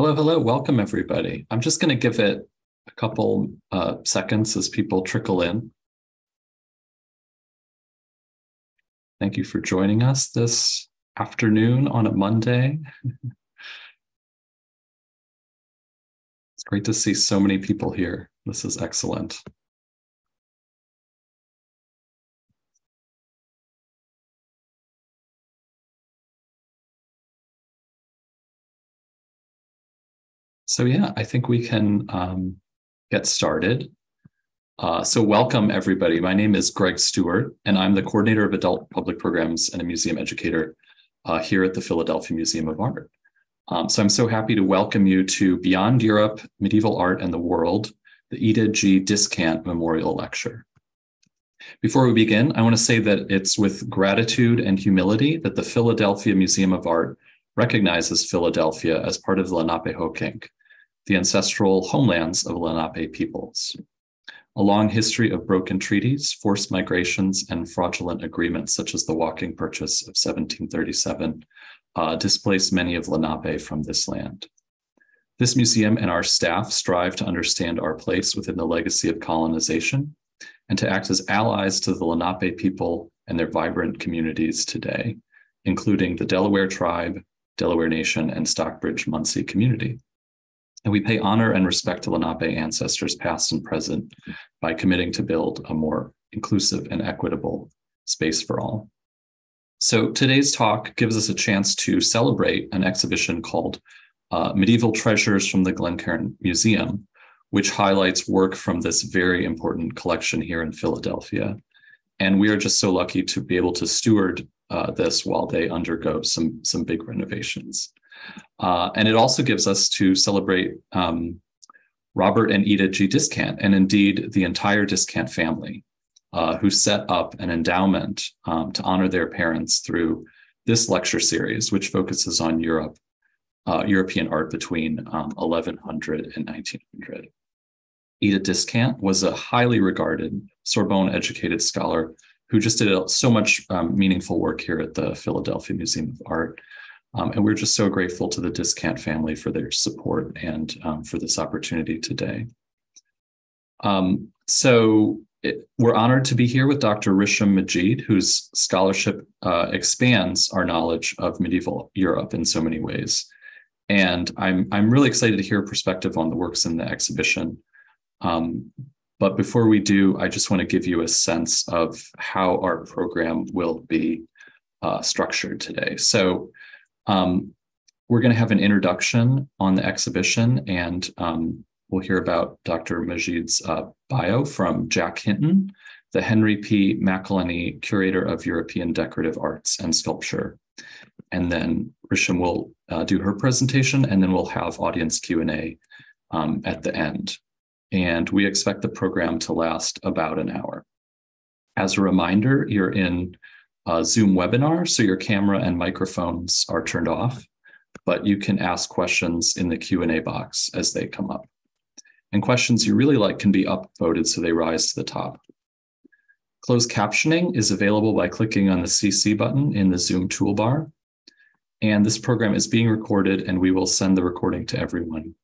Hello, hello. Welcome, everybody. I'm just going to give it a couple uh, seconds as people trickle in. Thank you for joining us this afternoon on a Monday. it's great to see so many people here. This is excellent. So yeah, I think we can um, get started. Uh, so welcome everybody. My name is Greg Stewart, and I'm the coordinator of adult public programs and a museum educator uh, here at the Philadelphia Museum of Art. Um, so I'm so happy to welcome you to Beyond Europe, Medieval Art and the World, the Eda G. Diskant Memorial Lecture. Before we begin, I want to say that it's with gratitude and humility that the Philadelphia Museum of Art recognizes Philadelphia as part of the Lenapehoking, the ancestral homelands of Lenape peoples. A long history of broken treaties, forced migrations, and fraudulent agreements, such as the Walking Purchase of 1737, uh, displaced many of Lenape from this land. This museum and our staff strive to understand our place within the legacy of colonization and to act as allies to the Lenape people and their vibrant communities today, including the Delaware Tribe, Delaware Nation, and Stockbridge Munsee community. And we pay honor and respect to Lenape ancestors, past and present, by committing to build a more inclusive and equitable space for all. So today's talk gives us a chance to celebrate an exhibition called uh, Medieval Treasures from the Glencairn Museum, which highlights work from this very important collection here in Philadelphia. And we are just so lucky to be able to steward uh, this while they undergo some, some big renovations. Uh, and it also gives us to celebrate um, Robert and Eda G. Diskant, and indeed the entire Diskant family, uh, who set up an endowment um, to honor their parents through this lecture series, which focuses on Europe, uh, European art between um, 1100 and 1900. Eda Diskant was a highly regarded Sorbonne educated scholar who just did so much um, meaningful work here at the Philadelphia Museum of Art. Um, and we're just so grateful to the Diskant family for their support and um, for this opportunity today. Um, so it, we're honored to be here with Dr. Risham Majeed, whose scholarship uh, expands our knowledge of medieval Europe in so many ways. And I'm, I'm really excited to hear a perspective on the works in the exhibition. Um, but before we do, I just want to give you a sense of how our program will be uh, structured today. So um, we're going to have an introduction on the exhibition, and um, we'll hear about Dr. Majeed's uh, bio from Jack Hinton, the Henry P. McIlhenny Curator of European Decorative Arts and Sculpture. And then Risham will uh, do her presentation, and then we'll have audience Q&A um, at the end. And we expect the program to last about an hour. As a reminder, you're in uh, Zoom webinar, so your camera and microphones are turned off, but you can ask questions in the Q&A box as they come up. And questions you really like can be upvoted so they rise to the top. Closed captioning is available by clicking on the CC button in the Zoom toolbar. And this program is being recorded and we will send the recording to everyone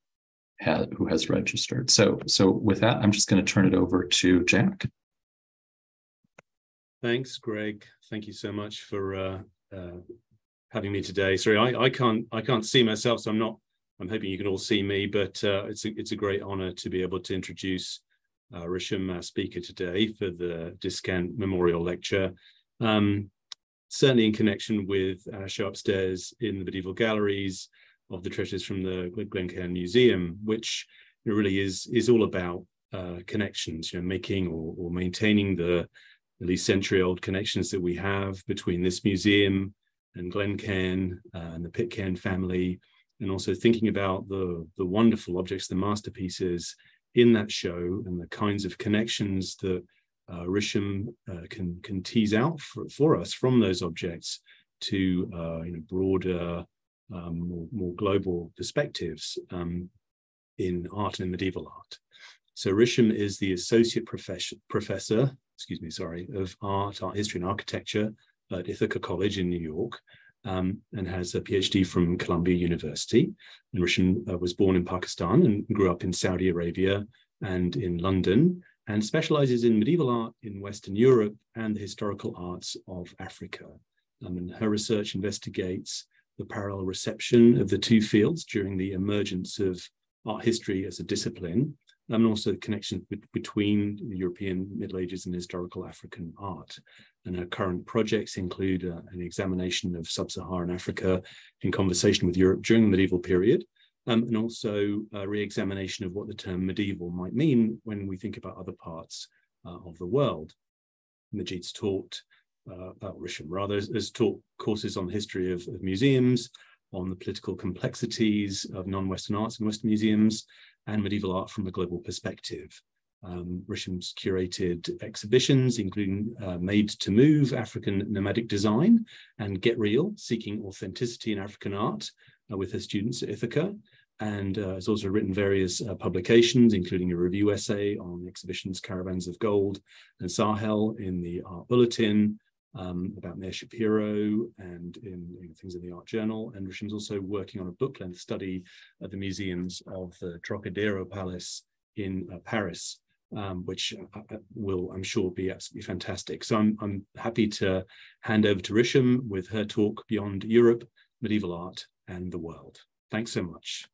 who has registered. So, so with that, I'm just going to turn it over to Jack. Thanks, Greg. Thank you so much for uh, uh, having me today. Sorry, I, I can't I can't see myself, so I'm not. I'm hoping you can all see me, but uh, it's a, it's a great honor to be able to introduce uh, Risham, our speaker today, for the Diskant Memorial Lecture. Um, certainly in connection with our show upstairs in the medieval galleries of the treasures from the Glencairn Museum, which really is is all about uh, connections, you know, making or, or maintaining the at least century old connections that we have between this museum and Glencairn uh, and the Pitcairn family, and also thinking about the, the wonderful objects, the masterpieces in that show and the kinds of connections that uh, Risham uh, can, can tease out for, for us from those objects to uh, you know, broader, um, more, more, global perspectives um, in art and medieval art. So Risham is the associate professor, professor excuse me, sorry, of art, art history and architecture at Ithaca College in New York. um, and has a PhD from Columbia University. And Risham uh, was born in Pakistan and grew up in Saudi Arabia and in London, and specializes in medieval art in Western Europe and the historical arts of Africa. Um, and her research investigates the parallel reception of the two fields during the emergence of art history as a discipline, and also the connection between European Middle Ages and historical African art. And her current projects include uh, an examination of sub-Saharan Africa in conversation with Europe during the medieval period, um, and also a re-examination of what the term medieval might mean when we think about other parts uh, of the world. Majeed's taught, uh, Risham rather, has, taught courses on the history of, of museums, on the political complexities of non-Western arts in Western museums, and medieval art from a global perspective. Um, Risham's curated exhibitions, including uh, Made to Move, African Nomadic Design, and Get Real, Seeking Authenticity in African Art, uh, with her students at Ithaca. And uh, has also written various uh, publications, including a review essay on exhibitions Caravans of Gold and Sahel in the Art Bulletin, um, about Meyer Schapiro and in, in, things in the Art Journal. And Risham's also working on a book length study at the museums of the Trocadero Palace in uh, Paris, um, which uh, uh, will, I'm sure, be absolutely fantastic. So I'm, I'm happy to hand over to Risham with her talk Beyond Europe, Medieval Art and the World. Thanks so much.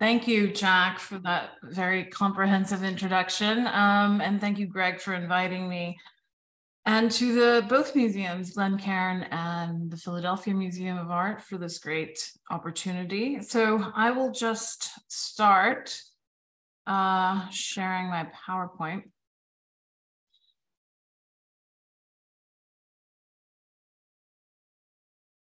Thank you, Jack, for that very comprehensive introduction. Um, and thank you, Greg, for inviting me. And to the both museums, Glencairn and the Philadelphia Museum of Art, for this great opportunity. So I will just start uh, sharing my PowerPoint.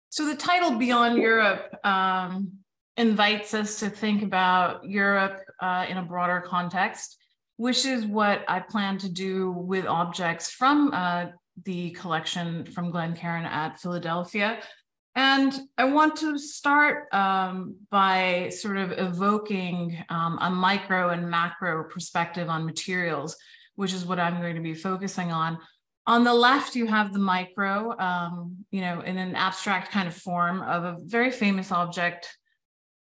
So the title Beyond Europe um, invites us to think about Europe uh, in a broader context, which is what I plan to do with objects from uh, the collection from Glencairn at Philadelphia. And I want to start um, by sort of evoking um, a micro and macro perspective on materials, which is what I'm going to be focusing on. On the left, you have the micro, um, you know, in an abstract kind of form of a very famous object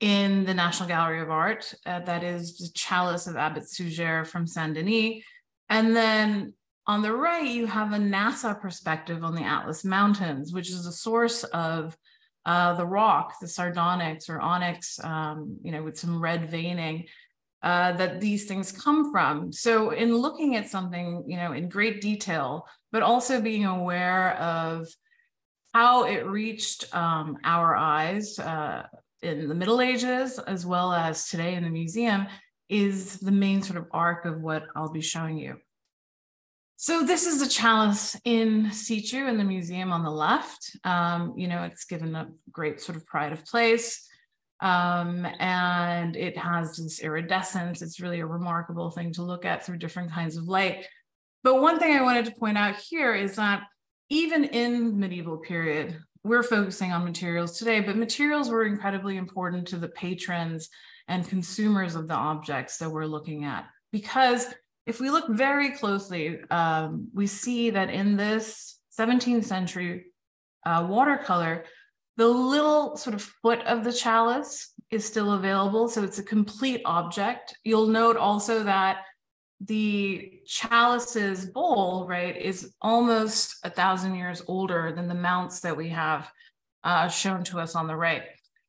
in the National Gallery of Art. Uh, that is the chalice of Abbot Suger from Saint Denis. And then on the right, you have a NASA perspective on the Atlas Mountains, which is a source of uh, the rock, the sardonyx or onyx, um, you know, with some red veining. Uh, that these things come from. So, in looking at something, you know, in great detail, but also being aware of how it reached um, our eyes, uh, in the Middle Ages, as well as today in the museum, is the main sort of arc of what I'll be showing you. So this is a chalice in situ in the museum on the left. Um, you know, it's given a great sort of pride of place. Um, and it has this iridescence. It's really a remarkable thing to look at through different kinds of light. But one thing I wanted to point out here is that even in medieval period, we're focusing on materials today, but materials were incredibly important to the patrons and consumers of the objects that we're looking at. Because if we look very closely, um, we see that in this 17th century uh, watercolor, the little sort of foot of the chalice is still available. So it's a complete object. You'll note also that the chalice's bowl, right, is almost a thousand years older than the mounts that we have uh, shown to us on the right.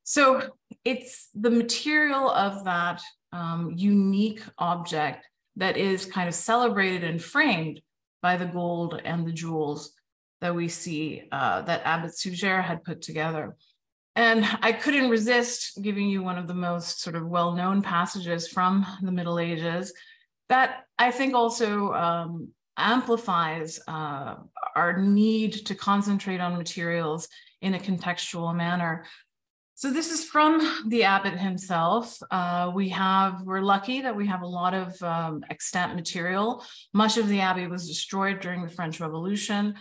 So it's the material of that um, unique object that is kind of celebrated and framed by the gold and the jewels that we see uh, that Abbot Suger had put together. And I couldn't resist giving you one of the most sort of well-known passages from the Middle Ages, that I think also um, amplifies uh, our need to concentrate on materials in a contextual manner. So this is from the abbot himself. Uh, we have, we're lucky that we have a lot of um, extant material. Much of the abbey was destroyed during the French Revolution.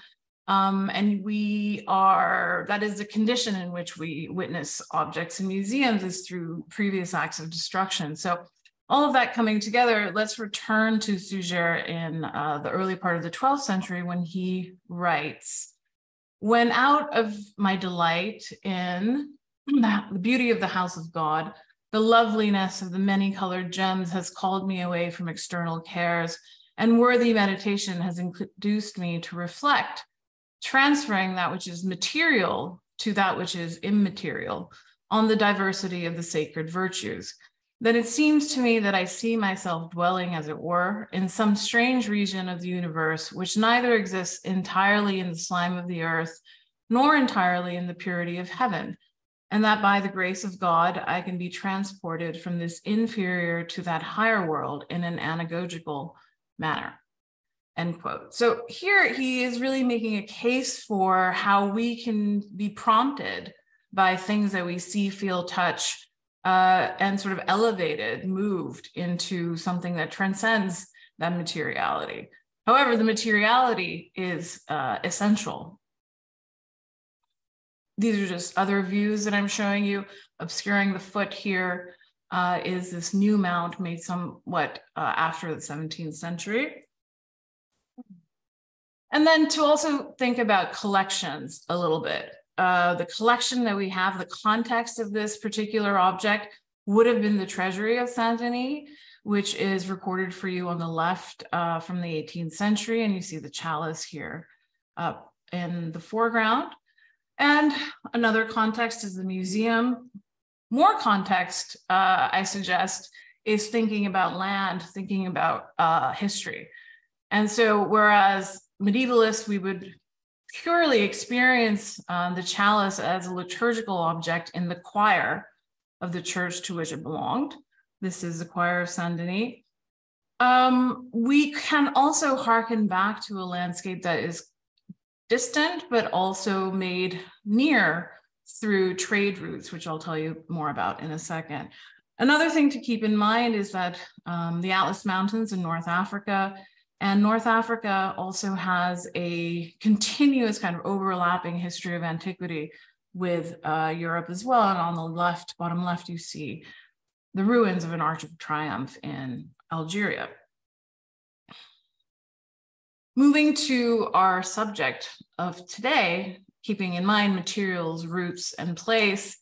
Um, and we are, that is the condition in which we witness objects in museums is through previous acts of destruction. So all of that coming together, let's return to Suger in uh, the early part of the 12th century when he writes, when out of my delight in the beauty of the house of God, the loveliness of the many colored gems has called me away from external cares, and worthy meditation has induced me to reflect, transferring that which is material to that which is immaterial on the diversity of the sacred virtues. Then it seems to me that I see myself dwelling, as it were, in some strange region of the universe, which neither exists entirely in the slime of the earth, nor entirely in the purity of heaven, and that by the grace of God, I can be transported from this inferior to that higher world in an anagogical manner. End quote. So here he is really making a case for how we can be prompted by things that we see, feel, touch, uh, and sort of elevated, moved into something that transcends that materiality. However, the materiality is uh, essential. These are just other views that I'm showing you. Obscuring the foot here uh, is this new mount made somewhat uh, after the 17th century. And then to also think about collections a little bit. Uh, the collection that we have, the context of this particular object would have been the treasury of Saint Denis, which is recorded for you on the left uh, from the 18th century. And you see the chalice here up in the foreground. And another context is the museum. More context, uh, I suggest, is thinking about land, thinking about uh, history. And so, whereas medievalists, we would purely experience um, the chalice as a liturgical object in the choir of the church to which it belonged. This is the choir of Saint Denis. Um, we can also hearken back to a landscape that is distant, but also made near through trade routes, which I'll tell you more about in a second. Another thing to keep in mind is that um, the Atlas Mountains in North Africa and North Africa also has a continuous kind of overlapping history of antiquity with uh, Europe as well. And on the left, bottom left, you see the ruins of an Arch of Triumph in Algeria. Moving to our subject of today, keeping in mind materials, routes, and place,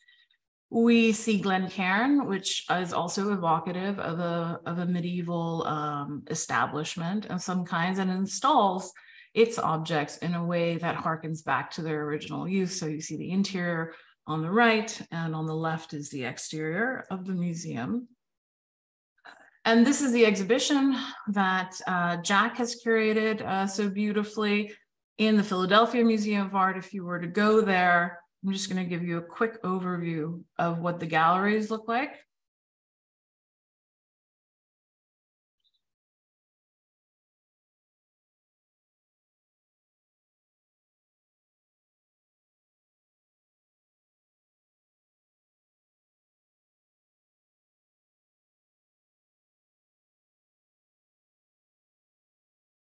we see Glencairn, which is also evocative of a, of a medieval um, establishment of some kinds and installs its objects in a way that harkens back to their original use. So you see the interior on the right and on the left is the exterior of the museum. And this is the exhibition that uh, Jack has curated uh, so beautifully in the Philadelphia Museum of Art. If you were to go there, I'm just going to give you a quick overview of what the galleries look like.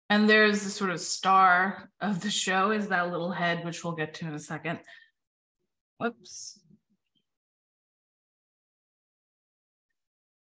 And there's the sort of star of the show is that little head, which we'll get to in a second. Whoops.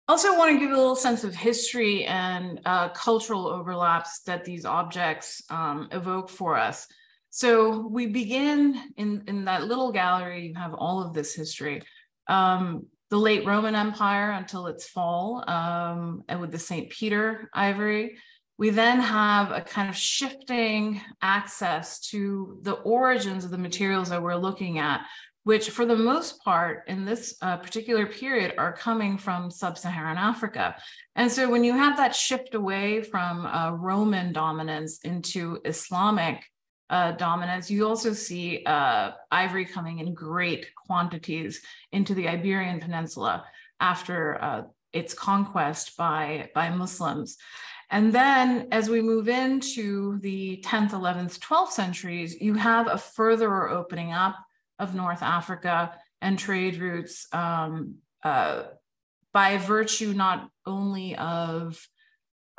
Also want to give a little sense of history and uh, cultural overlaps that these objects um, evoke for us. So we begin in, in that little gallery, you have all of this history. Um, the late Roman Empire until its fall, um, and with the St. Peter ivory. We then have a kind of shifting access to the origins of the materials that we're looking at, which for the most part in this uh, particular period are coming from sub-Saharan Africa. And so when you have that shift away from uh, Roman dominance into Islamic uh, dominance, you also see uh, ivory coming in great quantities into the Iberian Peninsula after uh, its conquest by, by Muslims. And then as we move into the 10th, 11th, 12th centuries, you have a further opening up of North Africa and trade routes um, uh, by virtue not only of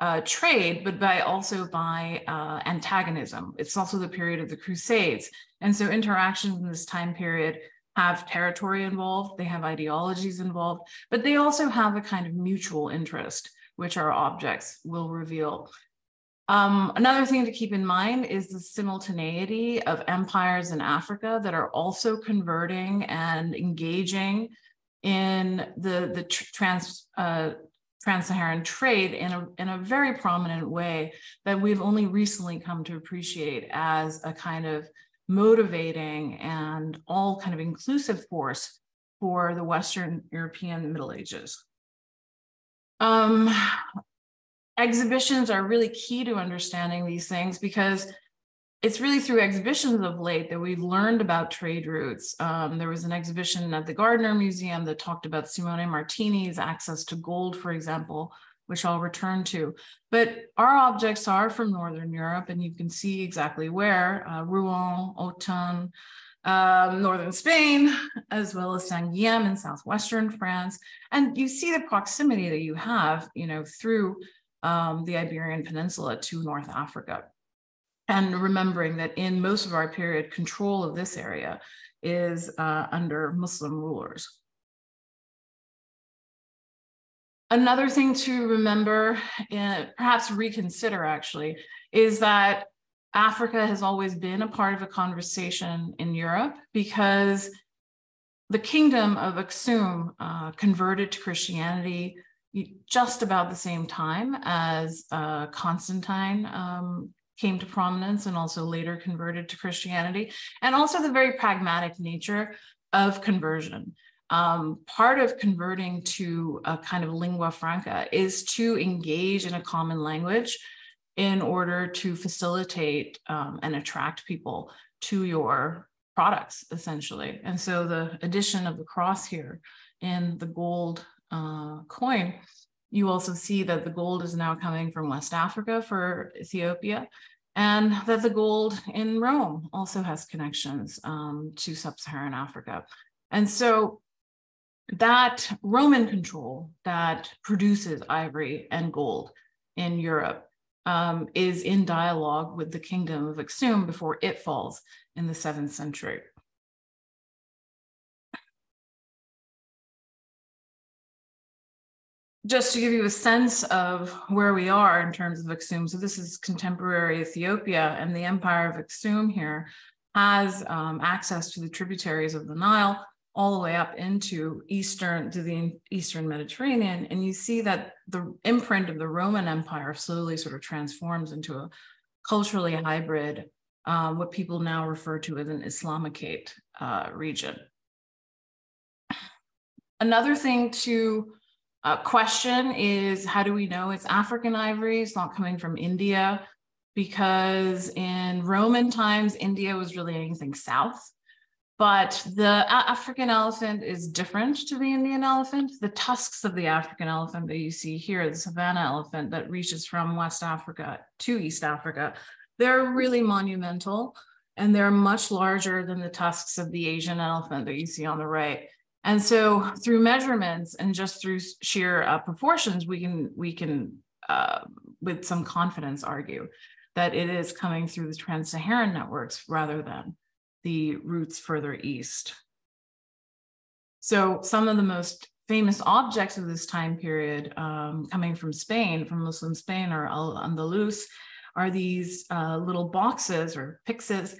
uh, trade, but by also by uh, antagonism. It's also the period of the Crusades. And so interactions in this time period have territory involved, they have ideologies involved, but they also have a kind of mutual interest, which our objects will reveal. Um, another thing to keep in mind is the simultaneity of empires in Africa that are also converting and engaging in the, the trans, uh, trans-Saharan trade in a, in a very prominent way that we've only recently come to appreciate as a kind of motivating and all kind of inclusive force for the Western European Middle Ages. Um, exhibitions are really key to understanding these things because it's really through exhibitions of late that we've learned about trade routes. Um, there was an exhibition at the Gardner Museum that talked about Simone Martini's access to gold, for example, which I'll return to. But our objects are from Northern Europe, and you can see exactly where uh, Rouen, Autun, um, northern Spain, as well as Saint-Guillaume in southwestern France. And you see the proximity that you have, you know, through um, the Iberian Peninsula to North Africa. And remembering that in most of our period, control of this area is uh, under Muslim rulers. Another thing to remember, and perhaps reconsider actually, is that Africa has always been a part of a conversation in Europe because the kingdom of Aksum uh, converted to Christianity just about the same time as uh, Constantine um, came to prominence and also later converted to Christianity, and also the very pragmatic nature of conversion. Um, part of converting to a kind of lingua franca is to engage in a common language in order to facilitate um, and attract people to your products, essentially. And so the addition of the cross here in the gold uh, coin, you also see that the gold is now coming from West Africa for Ethiopia, and that the gold in Rome also has connections um, to sub-Saharan Africa. And so that Roman control that produces ivory and gold in Europe um, is in dialogue with the kingdom of Aksum before it falls in the seventh century. Just to give you a sense of where we are in terms of Aksum, so this is contemporary Ethiopia, and the empire of Aksum here has um, access to the tributaries of the Nile all the way up into eastern to the eastern Mediterranean, and you see that the imprint of the Roman Empire slowly sort of transforms into a culturally hybrid, um, what people now refer to as an Islamicate uh, region. Another thing to uh, question is how do we know it's African ivory? It's not coming from India because in Roman times, India was really anything south. But the African elephant is different to the Indian elephant. The tusks of the African elephant that you see here, the savanna elephant that reaches from West Africa to East Africa, they're really monumental and they're much larger than the tusks of the Asian elephant that you see on the right. And so through measurements and just through sheer uh, proportions, we can, we can uh, with some confidence argue that it is coming through the trans-Saharan networks rather than the routes further east. So some of the most famous objects of this time period um, coming from Spain, from Muslim Spain or Al-Andalus, are these uh, little boxes or pyxes.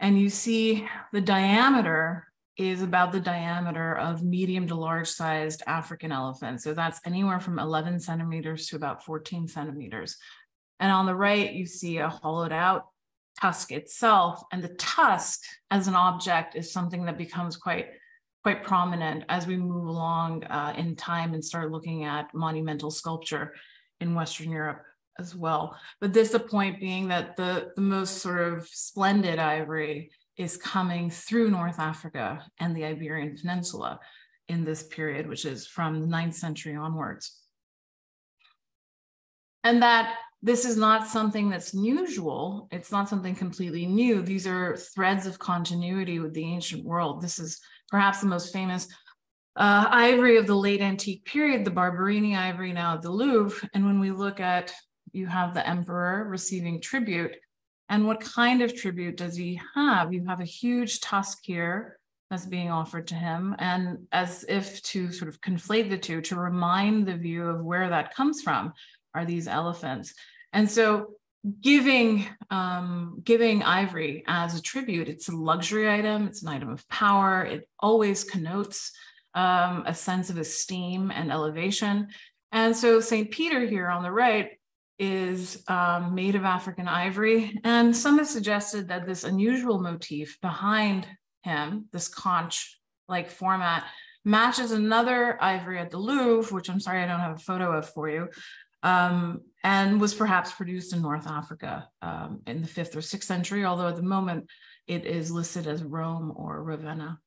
And you see the diameter is about the diameter of medium to large sized African elephants. So that's anywhere from 11 centimeters to about 14 centimeters. And on the right, you see a hollowed out tusk itself. And the tusk as an object is something that becomes quite, quite prominent as we move along uh, in time and start looking at monumental sculpture in Western Europe as well. But this the point being that the, the most sort of splendid ivory is coming through North Africa and the Iberian Peninsula in this period, which is from the ninth century onwards. And that this is not something that's usual. It's not something completely new. These are threads of continuity with the ancient world. This is perhaps the most famous uh, ivory of the late antique period, the Barberini ivory now at the Louvre. And when we look at, you have the emperor receiving tribute, and what kind of tribute does he have? You have a huge tusk here that's being offered to him. And as if to sort of conflate the two, to remind the view of where that comes from, are these elephants. And so giving um, giving ivory as a tribute. It's a luxury item. It's an item of power. It always connotes um, a sense of esteem and elevation. And so St. Peter here on the right is um, made of African ivory. And some have suggested that this unusual motif behind him, this conch like format, matches another ivory at the Louvre, which I'm sorry I don't have a photo of for you, um, and was perhaps produced in North Africa um, in the fifth or sixth century, although at the moment it is listed as Rome or Ravenna.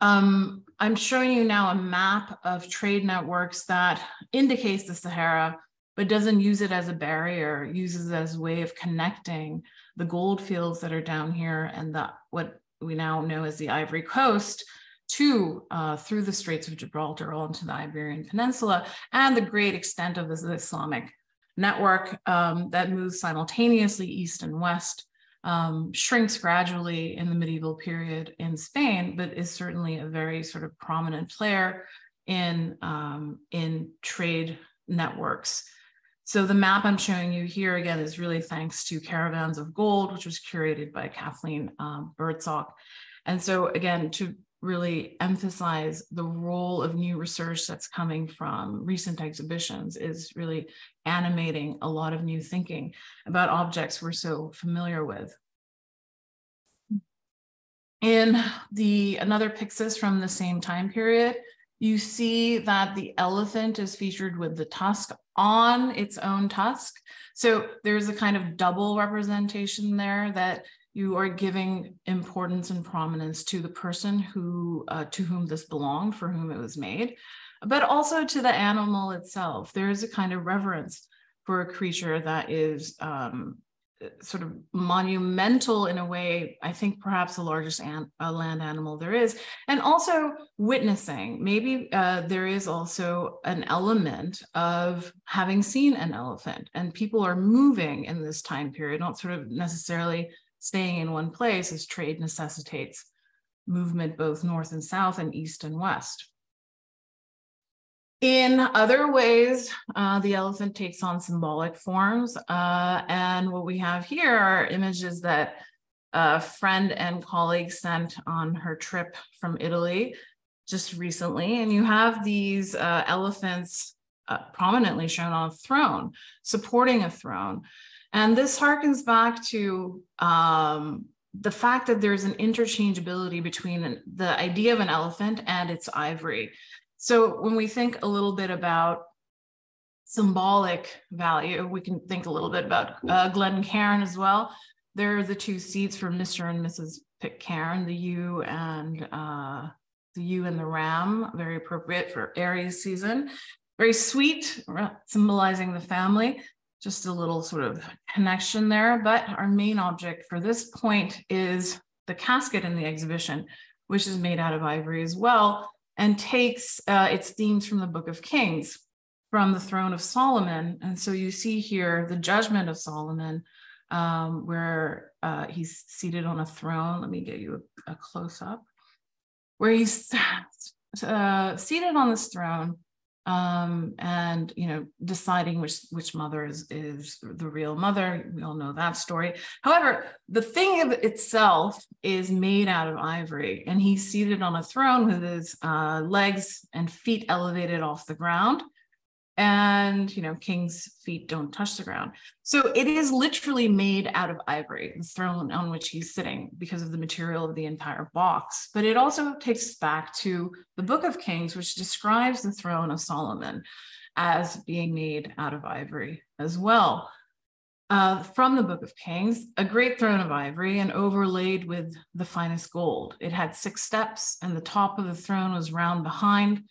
Um, I'm showing you now a map of trade networks that indicates the Sahara, but doesn't use it as a barrier, uses it as a way of connecting the gold fields that are down here and the, what we now know as the Ivory Coast to uh, through the Straits of Gibraltar onto the Iberian Peninsula and the great extent of the Islamic network um, that moves simultaneously east and west um, shrinks gradually in the medieval period in Spain, but is certainly a very sort of prominent player in, um, in trade networks. So the map I'm showing you here again is really thanks to Caravans of Gold, which was curated by Kathleen um. And so again, to really emphasize the role of new research that's coming from recent exhibitions is really animating a lot of new thinking about objects we're so familiar with. In the another pyxis from the same time period, you see that the elephant is featured with the tusk on its own tusk. So there's a kind of double representation there that you are giving importance and prominence to the person who uh, to whom this belonged, for whom it was made, but also to the animal itself. There is a kind of reverence for a creature that is um, sort of monumental in a way, I think perhaps the largest an, land animal there is, and also witnessing. Maybe uh, there is also an element of having seen an elephant, and people are moving in this time period, not sort of necessarily staying in one place as trade necessitates movement both north and south and east and west. In other ways, uh, the elephant takes on symbolic forms. Uh, and what we have here are images that a friend and colleague sent on her trip from Italy just recently. And you have these uh, elephants uh, prominently shown on a throne, supporting a throne. And this harkens back to um, the fact that there's an interchangeability between the idea of an elephant and its ivory. So when we think a little bit about symbolic value, we can think a little bit about uh, Glencairn as well. There are the two seats for Mr. and Mrs. Pitcairn, the ewe and uh, the ewe and the ram, very appropriate for Aries season. Very sweet, symbolizing the family just a little sort of connection there. But our main object for this point is the casket in the exhibition, which is made out of ivory as well, and takes uh, its themes from the Book of Kings, from the throne of Solomon. And so you see here the judgment of Solomon, um, where uh, he's seated on a throne. Let me get you a, a close up, where he's uh, seated on this throne um, and you know deciding which which mother is is the real mother. We all know that story. However, the thing of itself is made out of ivory, and he's seated on a throne with his uh, legs and feet elevated off the ground and you know king's feet don't touch the ground. So it is literally made out of ivory the throne on which he's sitting because of the material of the entire box. But it also takes us back to the book of kings which describes the throne of solomon as being made out of ivory as well. Uh, from the book of kings a great throne of ivory and overlaid with the finest gold. It had six steps and the top of the throne was round behind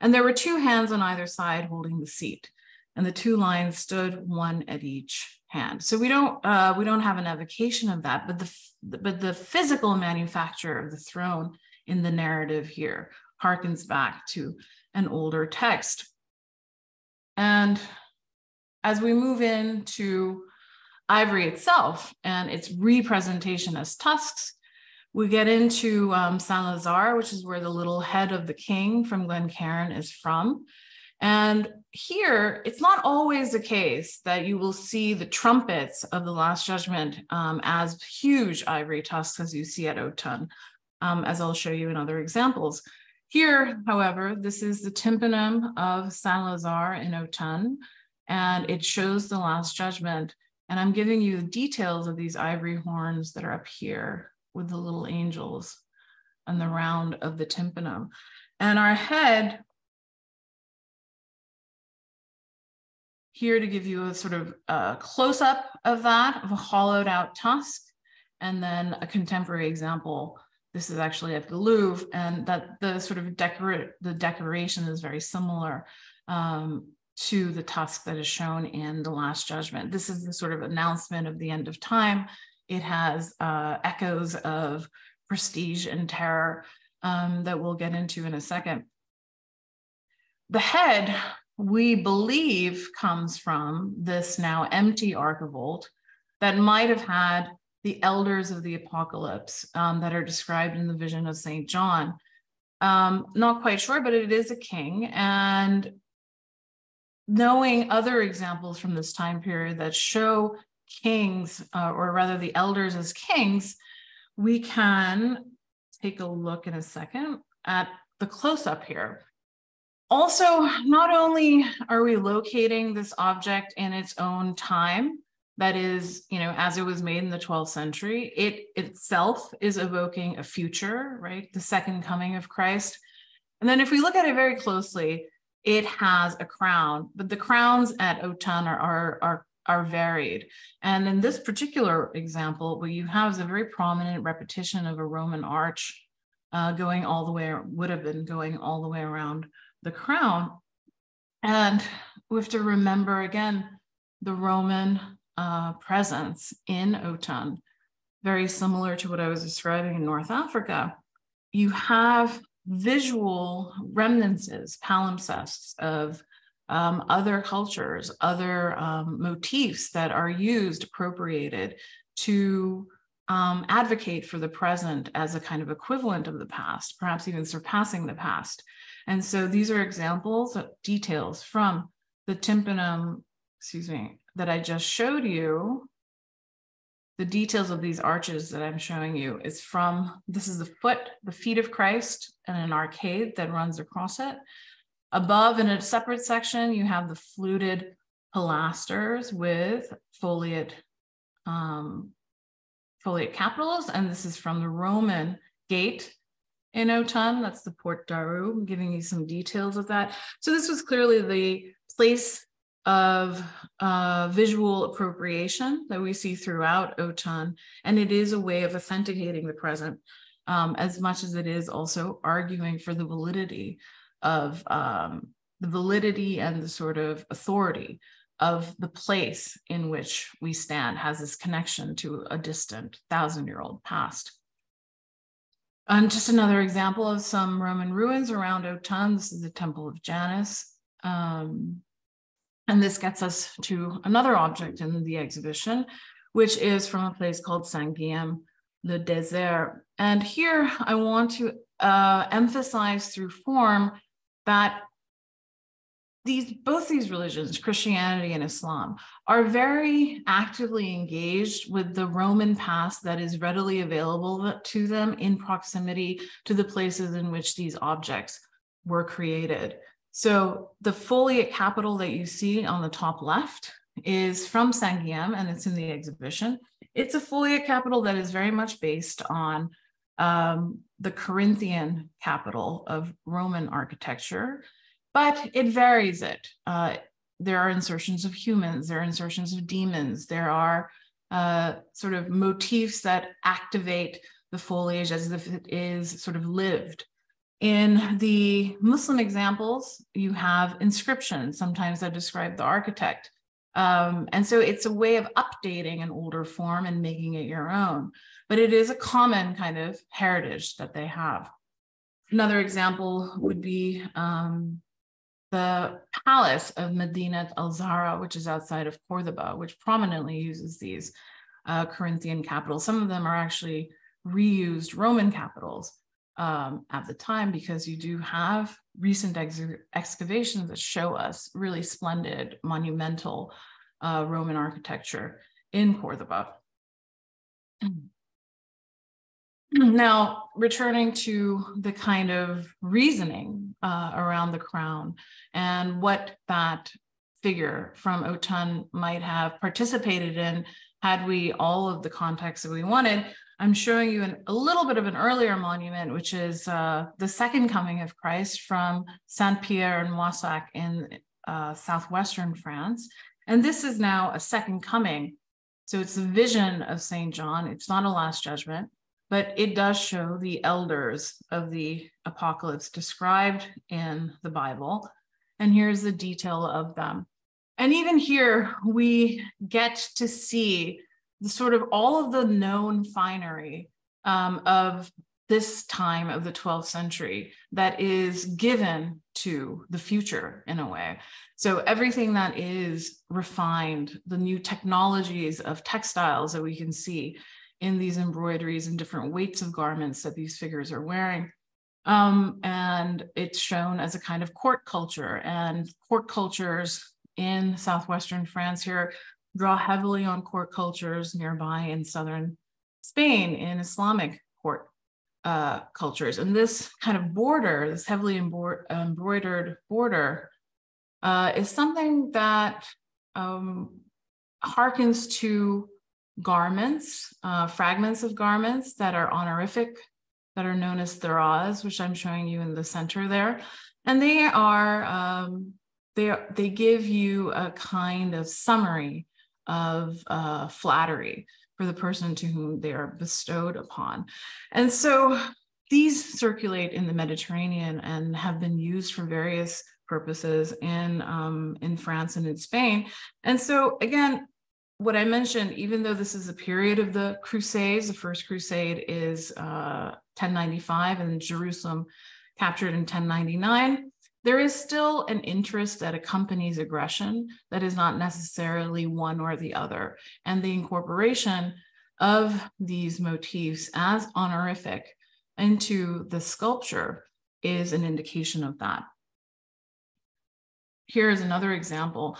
and there were two hands on either side holding the seat, and the two lions stood one at each hand. So we don't uh, we don't have an evocation of that, but the but the physical manufacture of the throne in the narrative here harkens back to an older text. And as we move into ivory itself and its representation as tusks, we get into um, Saint Lazare, which is where the little head of the king from Glencairn is from. And here, it's not always the case that you will see the trumpets of the Last Judgment um, as huge ivory tusks as you see at Autun, um, as I'll show you in other examples. Here, however, this is the tympanum of Saint Lazare in Autun, and it shows the Last Judgment. And I'm giving you the details of these ivory horns that are up here with the little angels and the round of the tympanum. And our head here to give you a sort of a close up of that, of a hollowed out tusk, and then a contemporary example. This is actually at the Louvre, and that the sort of decorate the decoration is very similar um, to the tusk that is shown in the Last Judgment. This is the sort of announcement of the end of time. It has uh, echoes of prestige and terror um, that we'll get into in a second. The head we believe comes from this now empty archivolt that might have had the elders of the apocalypse um, that are described in the vision of St. John. Um, not quite sure, but it is a king. And knowing other examples from this time period that show kings, uh, or rather the elders as kings, we can take a look in a second at the close up here. Also, not only are we locating this object in its own time, that is, you know, as it was made in the 12th century, it itself is evoking a future, right? The second coming of Christ. And then if we look at it very closely, it has a crown, but the crowns at Autun are, are, are, are varied. And in this particular example, what you have is a very prominent repetition of a Roman arch uh, going all the way, would have been going all the way around the crown. And we have to remember again the Roman uh, presence in Autun, very similar to what I was describing in North Africa. You have visual remnants, palimpsests of um, other cultures, other um, motifs that are used, appropriated to um, advocate for the present as a kind of equivalent of the past, perhaps even surpassing the past. And so these are examples of details from the tympanum, excuse me, that I just showed you. The details of these arches that I'm showing you is from, this is the foot, the feet of Christ and an arcade that runs across it. Above in a separate section, you have the fluted pilasters with foliate, um, foliate capitals. And this is from the Roman gate in Autun. That's the Porte d'Arroux, I'm giving you some details of that. So this was clearly the place of uh, visual appropriation that we see throughout Autun, and it is a way of authenticating the present um, as much as it is also arguing for the validity of um, the validity and the sort of authority of the place in which we stand has this connection to a distant thousand year old past. And just another example of some Roman ruins around Autun. This is the Temple of Janus. Um, and this gets us to another object in the exhibition, which is from a place called Saint Guillaume le Désert. And here I want to uh, emphasize through form that these both these religions christianity and islam are very actively engaged with the roman past that is readily available to them in proximity to the places in which these objects were created. So the foliate capital that you see on the top left is from saint guillaume and it's in the exhibition. It's a foliate capital that is very much based on um, the corinthian capital of roman architecture but it varies it. Uh, there are insertions of humans, there are insertions of demons, there are uh, sort of motifs that activate the foliage as if it is sort of lived. In the Muslim examples, you have inscriptions, sometimes that describe the architect. Um, and so it's a way of updating an older form and making it your own. But it is a common kind of heritage that they have. Another example would be um, the palace of Medina al Zahra, which is outside of Cordoba, which prominently uses these uh, Corinthian capitals. Some of them are actually reused Roman capitals. Um, at the time because you do have recent ex excavations that show us really splendid, monumental uh, Roman architecture in Cordoba. Now, returning to the kind of reasoning uh, around the crown and what that figure from Autun might have participated in had we all of the context that we wanted, I'm showing you an, a little bit of an earlier monument, which is uh, the second coming of Christ from Saint-Pierre and Moissac in uh, southwestern France. And this is now a second coming. So it's the vision of St. John. It's not a last judgment, but it does show the elders of the apocalypse described in the Bible. And here's the detail of them. And even here, we get to see the sort of all of the known finery um, of this time of the 12th century that is given to the future in a way. So everything that is refined, the new technologies of textiles that we can see in these embroideries and different weights of garments that these figures are wearing. Um, and it's shown as a kind of court culture and court cultures in southwestern France here draw heavily on court cultures nearby in southern Spain in Islamic court uh, cultures. And this kind of border, this heavily embroidered border, uh, is something that um, harkens to garments, uh, fragments of garments that are honorific, that are known as tiraz, which I'm showing you in the center there. And they are, um, they, they give you a kind of summary of uh, flattery for the person to whom they are bestowed upon. And so these circulate in the Mediterranean and have been used for various purposes in, um, in France and in Spain. And so again, what I mentioned, even though this is a period of the Crusades, the first Crusade is uh, 1095 and Jerusalem captured in 1099, there is still an interest that accompanies aggression that is not necessarily one or the other. And the incorporation of these motifs as honorific into the sculpture is an indication of that. Here is another example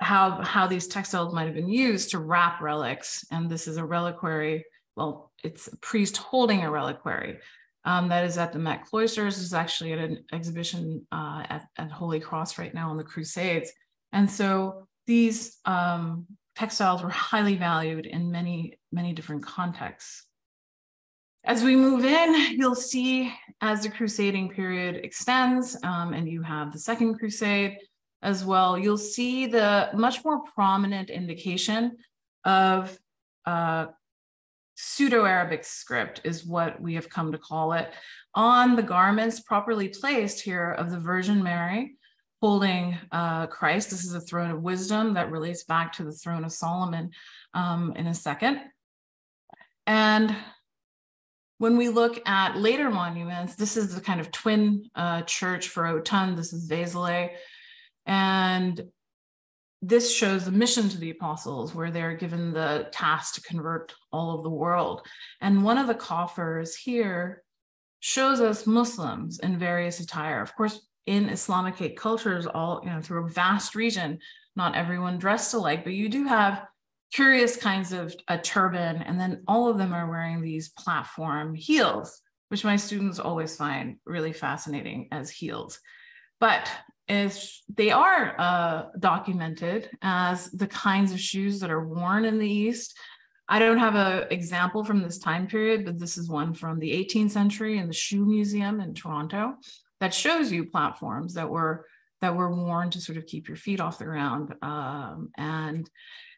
how, how these textiles might have been used to wrap relics. And this is a reliquary, well, it's a priest holding a reliquary um, that is at the Met Cloisters. is actually at an exhibition uh, at, at Holy Cross right now on the Crusades. And so these um, textiles were highly valued in many, many different contexts. As we move in, you'll see as the crusading period extends um, and you have the Second Crusade as well, you'll see the much more prominent indication of uh, pseudo-Arabic script is what we have come to call it, on the garments properly placed here of the Virgin Mary holding uh, Christ. This is a throne of wisdom that relates back to the throne of Solomon um, in a second. And when we look at later monuments, this is the kind of twin uh, church for Autun. This is Vézelay. And this shows the mission to the apostles where they're given the task to convert all of the world. And one of the coffers here shows us Muslims in various attire. Of course, in Islamic cultures, all you know, through a vast region, not everyone dressed alike, but you do have curious kinds of a turban, and then all of them are wearing these platform heels, which my students always find really fascinating as heels. But is they are uh, documented as the kinds of shoes that are worn in the East. I don't have an example from this time period, but this is one from the 18th century in the Shoe Museum in Toronto that shows you platforms that were that were worn to sort of keep your feet off the ground. Um, and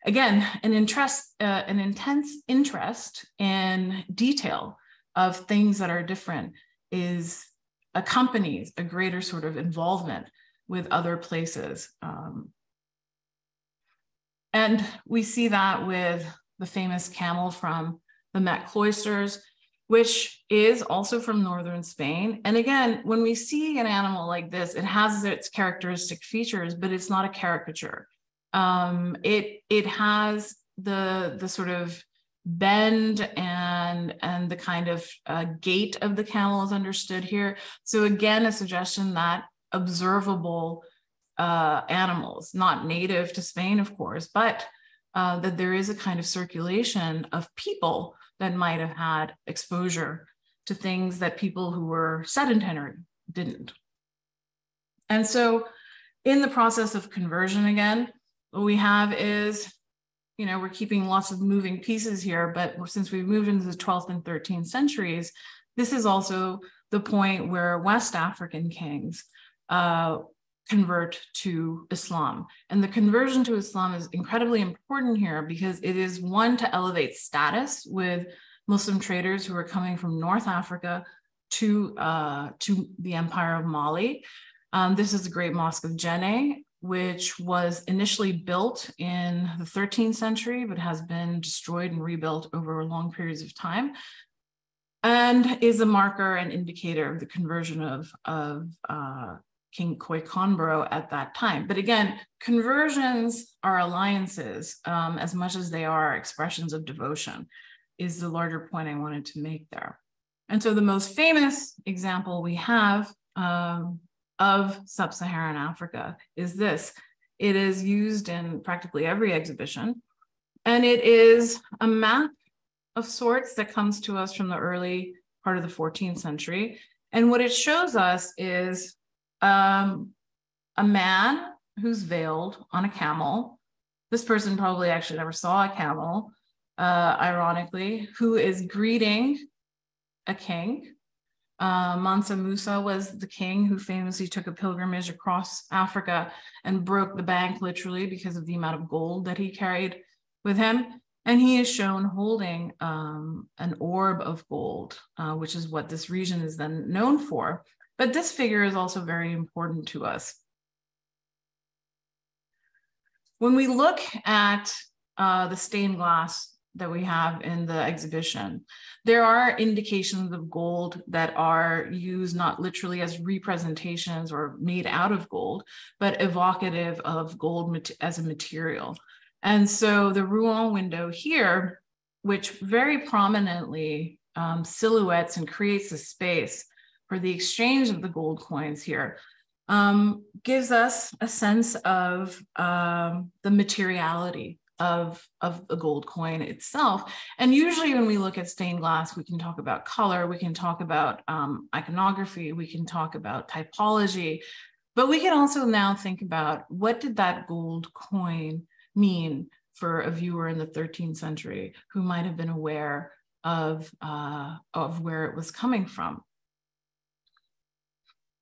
again, an interest, uh, an intense interest in detail of things that are different is accompanies a greater sort of involvement with other places. Um, and we see that with the famous camel from the Met Cloisters, which is also from northern Spain. And again, when we see an animal like this, it has its characteristic features, but it's not a caricature. Um, it it has the the sort of bend and and the kind of uh, gait of the camel is understood here. So again, a suggestion that observable uh, animals, not native to Spain, of course, but uh, that there is a kind of circulation of people that might have had exposure to things that people who were sedentary didn't. And so in the process of conversion again, what we have is, you know, we're keeping lots of moving pieces here, but since we've moved into the 12th and 13th centuries, this is also the point where West African kings uh, convert to Islam. And the conversion to Islam is incredibly important here because it is one to elevate status with Muslim traders who are coming from North Africa to, uh, to the Empire of Mali. Um, this is the Great Mosque of Djenné, which was initially built in the 13th century, but has been destroyed and rebuilt over long periods of time and is a marker and indicator of the conversion of, of uh, King Koi Konboro at that time. But again, conversions are alliances um, as much as they are expressions of devotion, is the larger point I wanted to make there. And so the most famous example we have um, of sub Saharan Africa is this it is used in practically every exhibition, and it is a map of sorts that comes to us from the early part of the 14th century. And what it shows us is um, a man who's veiled on a camel. This person probably actually never saw a camel, uh, ironically, who is greeting a king. Uh, Mansa Musa was the king who famously took a pilgrimage across Africa and broke the bank literally because of the amount of gold that he carried with him. And he is shown holding um, an orb of gold, uh, which is what this region is then known for. But this figure is also very important to us. When we look at uh, the stained glass that we have in the exhibition, there are indications of gold that are used not literally as representations or made out of gold, but evocative of gold as a material. And so the Rouen window here, which very prominently um, silhouettes and creates a space for the exchange of the gold coins here um, gives us a sense of um, the materiality of, of the gold coin itself. And usually when we look at stained glass, we can talk about color, we can talk about um, iconography, we can talk about typology, but we can also now think about what did that gold coin mean for a viewer in the 13th century who might have been aware of, uh, of where it was coming from.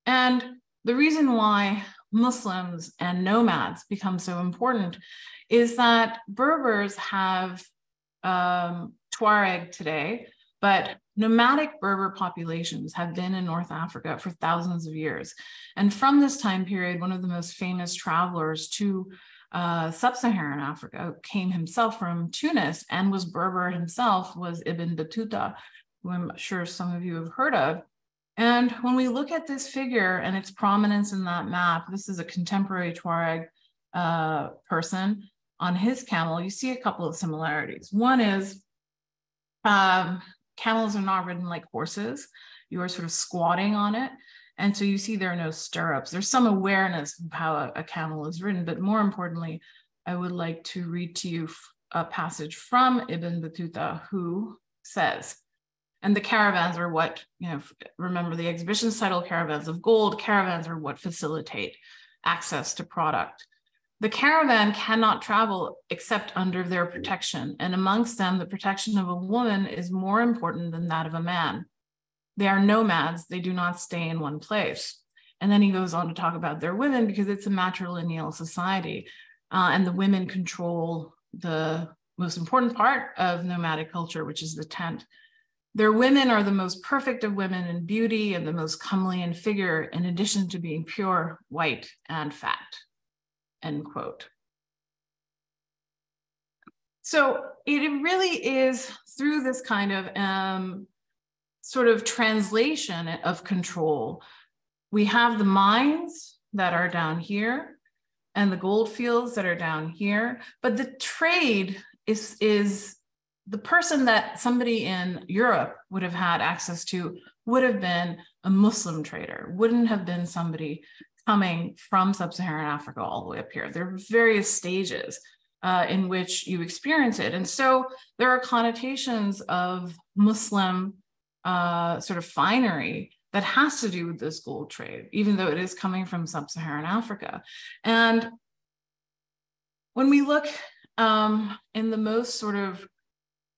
And the reason why Muslims and nomads become so important is that Berbers have um, Tuareg today, but nomadic Berber populations have been in North Africa for thousands of years. And from this time period, one of the most famous travelers to uh, sub-Saharan Africa came himself from Tunis and was Berber himself, was Ibn Battuta, who I'm sure some of you have heard of. And when we look at this figure and its prominence in that map, this is a contemporary Tuareg uh, person on his camel, you see a couple of similarities. One is um, camels are not ridden like horses. You are sort of squatting on it. And so you see there are no stirrups. There's some awareness of how a, a camel is ridden, but more importantly, I would like to read to you a passage from Ibn Battuta who says, and the caravans are what you know remember the exhibition's title caravans of gold. Caravans are what facilitate access to product. The caravan cannot travel except under their protection. And amongst them the protection of a woman is more important than that of a man. They are nomads. They do not stay in one place. And then he goes on to talk about their women because it's a matrilineal society. Uh, and the women control the most important part of nomadic culture which is the tent their women are the most perfect of women in beauty and the most comely in figure, in addition to being pure, white, and fat. End quote. So it really is through this kind of um, sort of translation of control. We have the mines that are down here and the gold fields that are down here, but the trade is, is the person that somebody in Europe would have had access to would have been a Muslim trader, wouldn't have been somebody coming from sub-Saharan Africa all the way up here. There are various stages uh, in which you experience it. And so there are connotations of Muslim uh, sort of finery that has to do with this gold trade, even though it is coming from sub-Saharan Africa. And when we look um, in the most sort of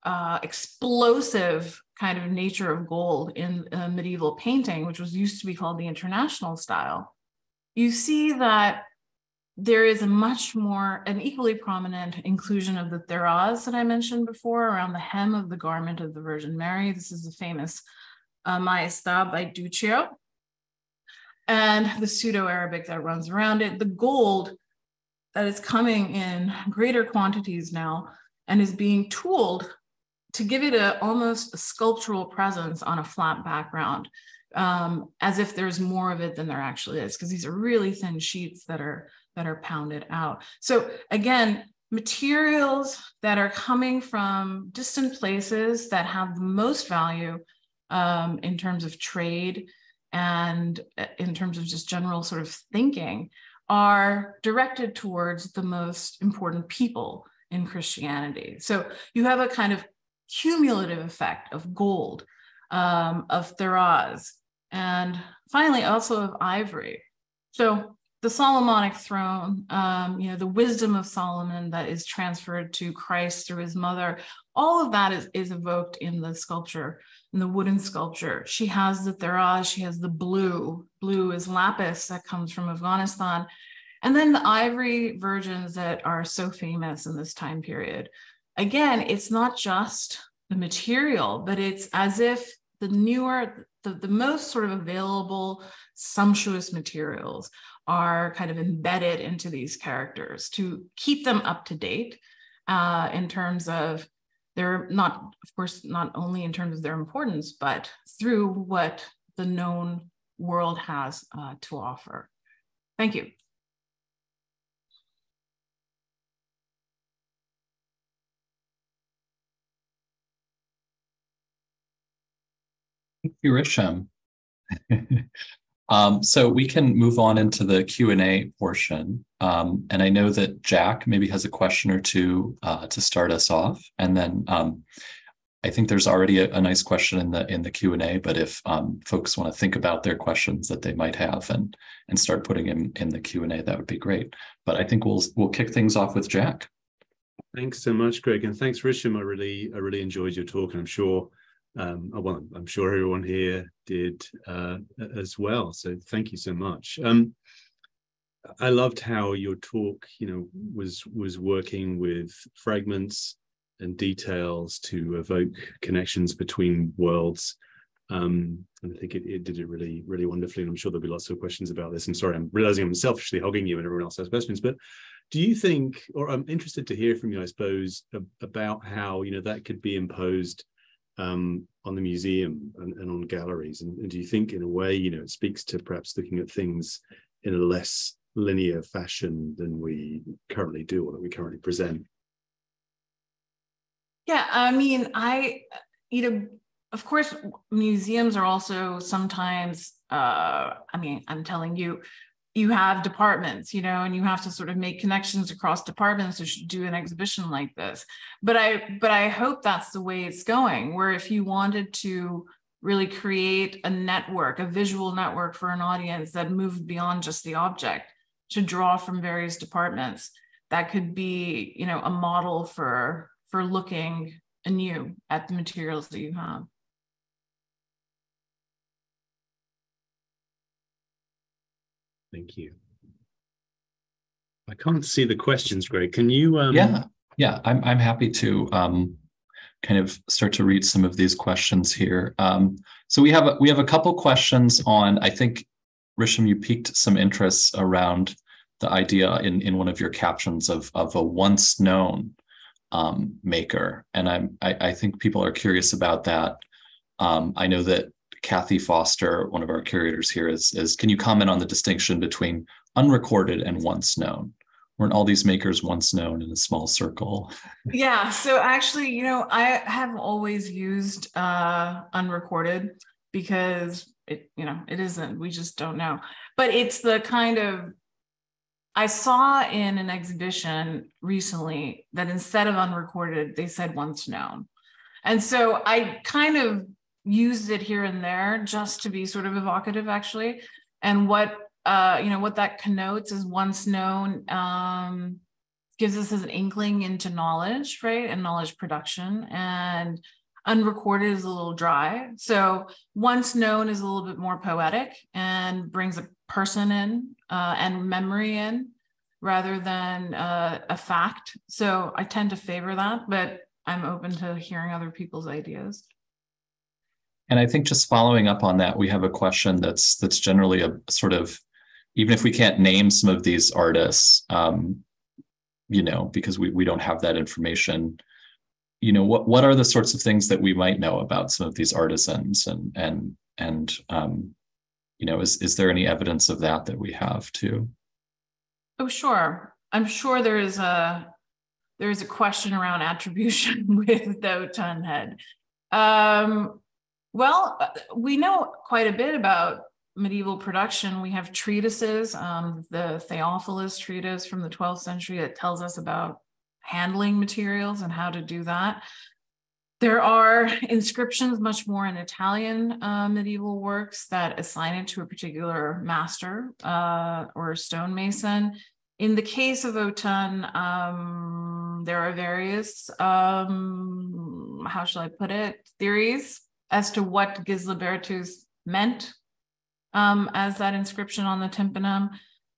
uh, explosive kind of nature of gold in uh, medieval painting, which was used to be called the international style, you see that there is a much more, an equally prominent inclusion of the tiraz that I mentioned before around the hem of the garment of the Virgin Mary. This is the famous uh, Maestà by Duccio. And the Pseudo-Arabic that runs around it. The gold that is coming in greater quantities now and is being tooled to give it a almost a sculptural presence on a flat background, um, as if there's more of it than there actually is, because these are really thin sheets that are that are pounded out. So again, materials that are coming from distant places that have the most value um, in terms of trade and uh, in terms of just general sort of thinking are directed towards the most important people in Christianity. So you have a kind of cumulative effect of gold, um, of tiraz, and finally also of ivory. So the Solomonic throne, um, you know, the wisdom of Solomon that is transferred to Christ through his mother, all of that is, is evoked in the sculpture, in the wooden sculpture. She has the tiraz, she has the blue. Blue is lapis that comes from Afghanistan. And then the ivory virgins that are so famous in this time period again, it's not just the material, but it's as if the newer, the, the most sort of available, sumptuous materials are kind of embedded into these characters to keep them up to date uh, in terms of they're not, of course, not only in terms of their importance, but through what the known world has uh, to offer. Thank you. Hirisham. um, so we can move on into the Q&A portion. Um, and I know that Jack maybe has a question or two uh, to start us off. And then um, I think there's already a, a, nice question in the in the Q&A, but if um, folks want to think about their questions that they might have and and start putting them in the Q&A, that would be great. But I think we'll we'll kick things off with Jack. Thanks so much, Greg, and thanks, Risham. I really I really enjoyed your talk, and I'm sure um, well, I'm sure everyone here did uh, as well. So thank you so much. Um, I loved how your talk, you know, was was working with fragments and details to evoke connections between worlds. Um, and I think it, it did it really, really wonderfully. And I'm sure there'll be lots of questions about this. I'm sorry, I'm realizing I'm selfishly hogging you and everyone else has questions, but do you think, or I'm interested to hear from you, I suppose, about how, you know, that could be imposed um, on the museum and, and on galleries? And, and, do you think, in a way, you know, it speaks to perhaps looking at things in a less linear fashion than we currently do or that we currently present? Yeah, I mean, I, you know, of course, museums are also sometimes, uh, I mean, I'm telling you, you have departments, you know, and you have to sort of make connections across departments to do an exhibition like this. But I, but I hope that's the way it's going. Where if you wanted to really create a network, a visual network for an audience that moved beyond just the object to draw from various departments, that could be, you know, a model for for looking anew at the materials that you have. Thank you. I can't see the questions, Greg. Can you? Um... Yeah, yeah, I'm I'm happy to um, kind of start to read some of these questions here. Um, so we have a, we have a couple questions on. I think Risham, you piqued some interest around the idea in in one of your captions of of a once known um, maker, and I'm I, I think people are curious about that. Um, I know that Kathy Foster, one of our curators here, is, is can you comment on the distinction between unrecorded and once known? weren't all these makers once known in a small circle? yeah. So actually, you know, I have always used uh, unrecorded because it, you know, it isn't. We just don't know. But it's the kind of I saw in an exhibition recently that instead of unrecorded, they said once known. And so I kind of used it here and there just to be sort of evocative, actually. And what uh, you know, what that connotes is once known, um, gives us an inkling into knowledge, right? And knowledge production. And unrecorded is a little dry. So once known is a little bit more poetic and brings a person in uh, and memory in rather than uh, a fact. So I tend to favor that, but I'm open to hearing other people's ideas. And I think just following up on that, we have a question that's that's generally a sort of even if we can't name some of these artists, um, you know, because we, we don't have that information, you know, what, what are the sorts of things that we might know about some of these artisans and, and, and, um, you know, is, is there any evidence of that that we have too? Oh, sure. I'm sure there is a, there is a question around attribution with the Autun head. Um, well, uh, we know quite a bit about medieval production, we have treatises, um, the Theophilus treatise from the 12th century that tells us about handling materials and how to do that. There are inscriptions much more in Italian uh, medieval works that assign it to a particular master uh, or stonemason. In the case of Autun, um, there are various, um, how shall I put it, theories as to what Gislebertus meant um, as that inscription on the tympanum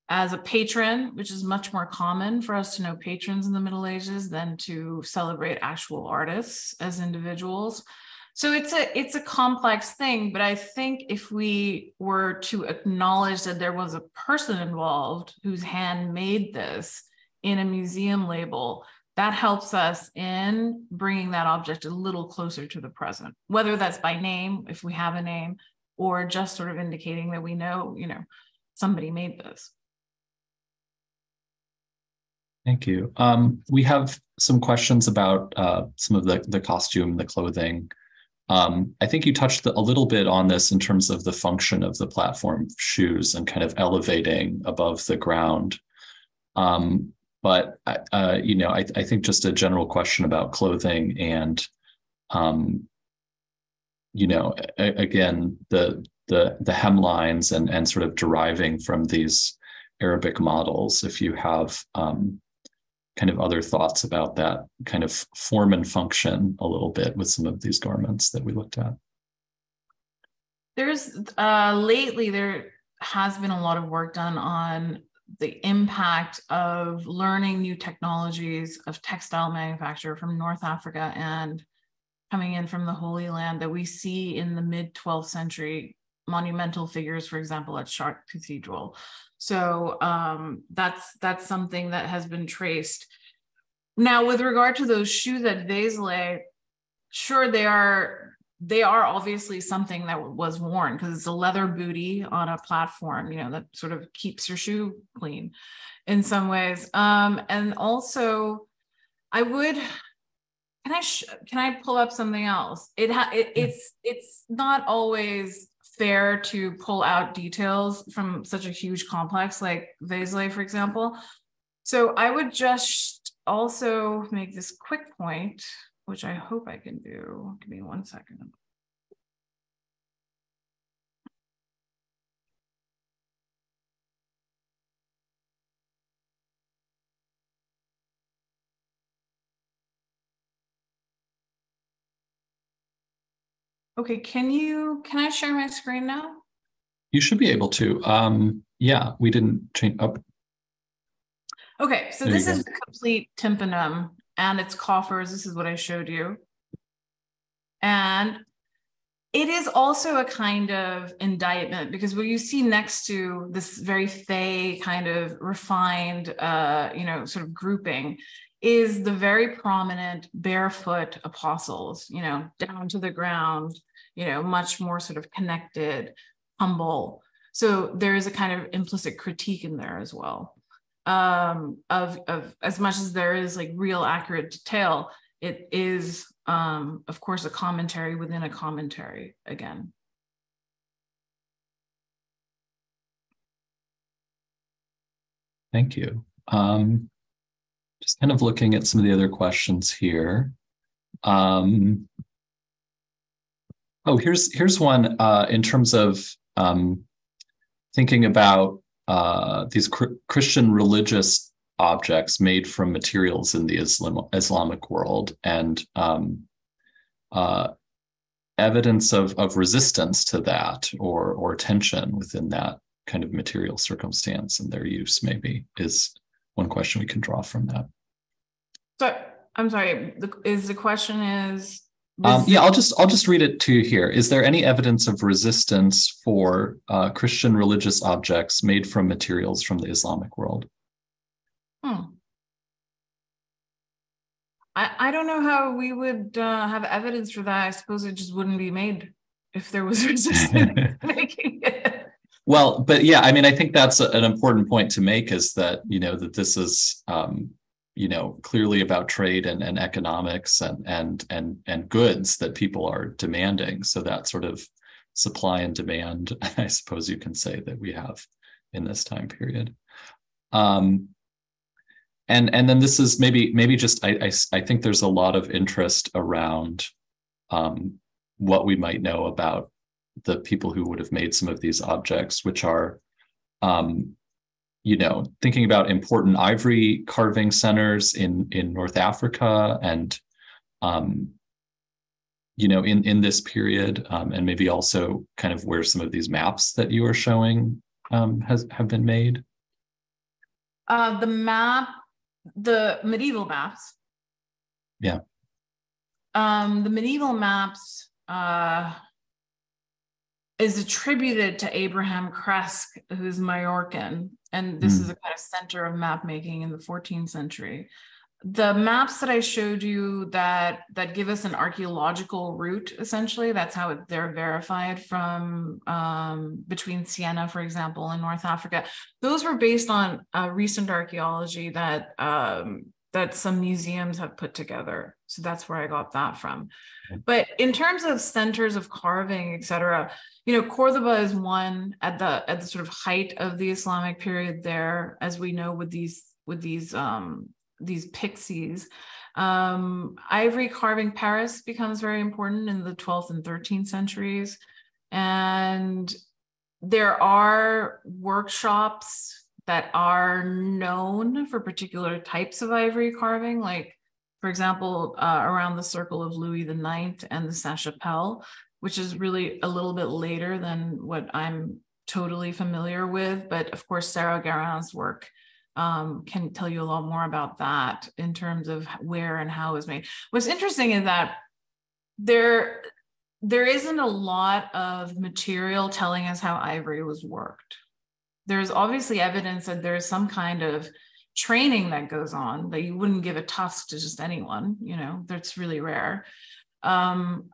as a patron, which is much more common for us to know patrons in the Middle Ages than to celebrate actual artists as individuals. So it's a it's a complex thing, but I think if we were to acknowledge that there was a person involved whose hand made this in a museum label, that helps us in bringing that object a little closer to the present, whether that's by name, if we have a name, or just sort of indicating that we know, you know, somebody made this. Thank you. Um, we have some questions about uh, some of the, the costume, the clothing. Um, I think you touched the, a little bit on this in terms of the function of the platform shoes and kind of elevating above the ground. Um, but uh, you know, I, I, think just a general question about clothing and um, you know, a, again, the the the hemlines and and sort of deriving from these Arabic models. If you have um, kind of other thoughts about that kind of form and function a little bit with some of these garments that we looked at. There's uh, lately there has been a lot of work done on the impact of learning new technologies of textile manufacture from North Africa and coming in from the Holy Land that we see in the mid 12th century monumental figures, for example, at Chartres Cathedral. So um, that's that's something that has been traced. Now, with regard to those shoes at Vézelay, sure they are they are obviously something that was worn because it's a leather booty on a platform, you know, that sort of keeps your shoe clean in some ways. Um, and also, I would can I sh- can I pull up something else? It, ha- it it's it's not always fair to pull out details from such a huge complex like Vézelay, for example. So I would just also make this quick point, which I hope I can do. Give me one second. Okay, can you, can I share my screen now? You should be able to. Um, yeah, we didn't change up. Oh. Okay, so there this is the complete tympanum and its coffers. This is what I showed you. And it is also a kind of indictment because what you see next to this very fey kind of refined, uh, you know, sort of grouping is the very prominent barefoot apostles, you know, down to the ground, you know, much more sort of connected, humble. So there is a kind of implicit critique in there as well. Um, of, of as much as there is like real accurate detail, it is, um, of course, a commentary within a commentary again. Thank you. Um, just kind of looking at some of the other questions here. Um, oh, here's here's one uh, in terms of um, thinking about uh, these cr- Christian religious objects made from materials in the Islam- Islamic world and um, uh, evidence of, of resistance to that or, or tension within that kind of material circumstance and their use maybe is one question we can draw from that. So I'm sorry, the, is the question is um, yeah, I'll just I'll just read it to you here. Is there any evidence of resistance for uh, Christian religious objects made from materials from the Islamic world? Hmm. I, I don't know how we would uh, have evidence for that. I suppose it just wouldn't be made if there was resistance making it. Well, but yeah, I mean, I think that's a, an important point to make is that, you know, that this is, um, you know, clearly about trade and, and economics and, and, and, and goods that people are demanding. So that sort of supply and demand, I suppose you can say that we have in this time period. Um, and and then this is maybe maybe just I, I, I think there's a lot of interest around um, what we might know about the people who would have made some of these objects, which are, um, you know, thinking about important ivory carving centers in in North Africa and, um, you know, in in this period, um, and maybe also kind of where some of these maps that you are showing um, has have been made. Uh, the map the medieval maps. Yeah. Um, the medieval maps uh, is attributed to Abraham Cresques, who's Majorcan, and this mm. is a kind of center of map making in the 14th century the maps that I showed you that that give us an archaeological route, essentially, that's how it, they're verified from um, between Siena, for example, and North Africa. Those were based on uh, recent archaeology that um, that some museums have put together. So that's where I got that from. But in terms of centers of carving, et cetera, you know, Cordoba is one at the at the sort of height of the Islamic period there, as we know with these with these um, these pixies. Um, ivory carving Paris becomes very important in the 12th and 13th centuries. And there are workshops that are known for particular types of ivory carving, like, for example, uh, around the circle of Louis IX and the Sainte Chapelle, which is really a little bit later than what I'm totally familiar with. But of course, Sarah Guérin's work um, can tell you a lot more about that in terms of where and how it was made. What's interesting is that there there isn't a lot of material telling us how ivory was worked. There's obviously evidence that there's some kind of training that goes on that you wouldn't give a tusk to just anyone, you know, that's really rare. Um,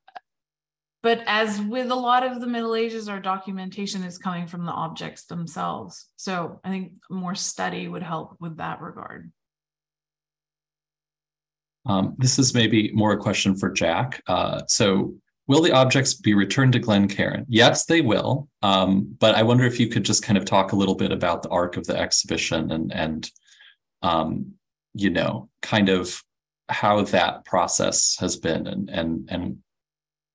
but as with a lot of the Middle Ages, our documentation is coming from the objects themselves. So I think more study would help with that regard. Um, this is maybe more a question for Jack. Uh, so will the objects be returned to Glen Glencairn? Yes, they will. Um, but I wonder if you could just kind of talk a little bit about the arc of the exhibition and, and um, you know, kind of how that process has been and, and, and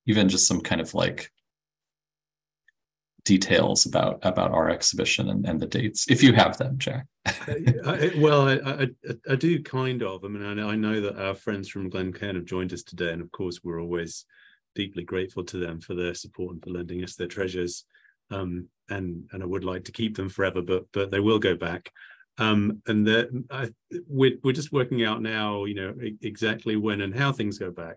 even just some kind of like details about about our exhibition and, and the dates if you have them jack I, well I, I, I do kind of i mean I, I know that our friends from glencairn have joined us today and of course we're always deeply grateful to them for their support and for lending us their treasures um, and and i would like to keep them forever but but they will go back um, and that we're, we're just working out now you know exactly when and how things go back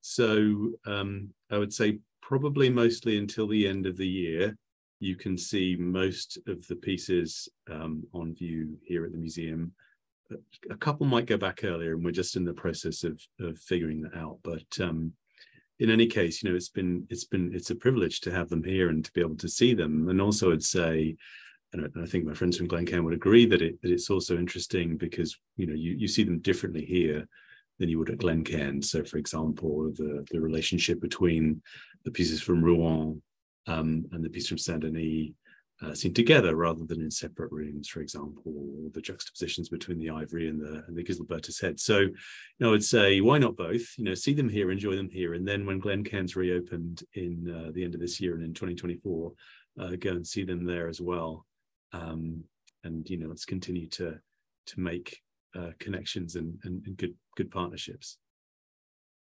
so um, I would say probably mostly until the end of the year, you can see most of the pieces um, on view here at the museum. A couple might go back earlier, and we're just in the process of, of figuring that out. But um, in any case, you know, it's been it's been it's a privilege to have them here and to be able to see them. And also, I'd say and I think my friends from Glencairn would agree that it that it's also interesting because you know you you see them differently here than you would at Glencairn. So, for example, the the relationship between the pieces from Rouen um, and the piece from Saint Denis uh, seen together rather than in separate rooms, for example, or the juxtapositions between the ivory and the and the Gislebertus head. So, you know, I would say why not both? You know, see them here, enjoy them here, and then when Glencairn's reopened in uh, the end of this year and in 2024, uh, go and see them there as well. Um, and you know, let's continue to to make uh, connections and, and and good good partnerships.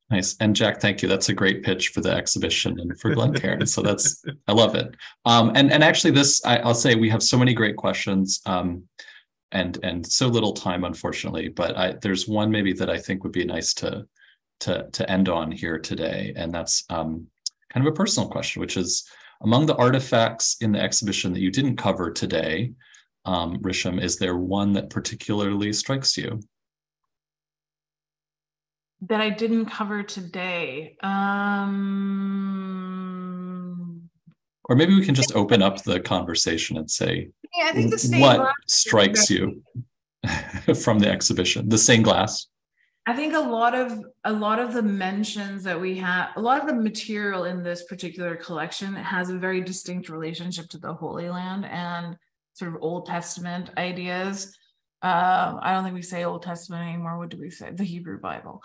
Nice. And Jack, thank you. That's a great pitch for the exhibition and for Glencairn. so that's I love it. Um, and and actually this I, will say we have so many great questions um, and and so little time, unfortunately. But I there's one maybe that I think would be nice to to to end on here today. And that's um, kind of a personal question, which is among the artifacts in the exhibition that you didn't cover today, um, Risham, is there one that particularly strikes you? That I didn't cover today. Um, or maybe we can just open up the conversation and say, yeah, I think the what strikes you from the exhibition? The stained glass. I think a lot of a lot of the mentions that we have, a lot of the material in this particular collection has a very distinct relationship to the Holy Land and sort of Old Testament ideas. Uh, I don't think we say Old Testament anymore. What do we say? The Hebrew Bible.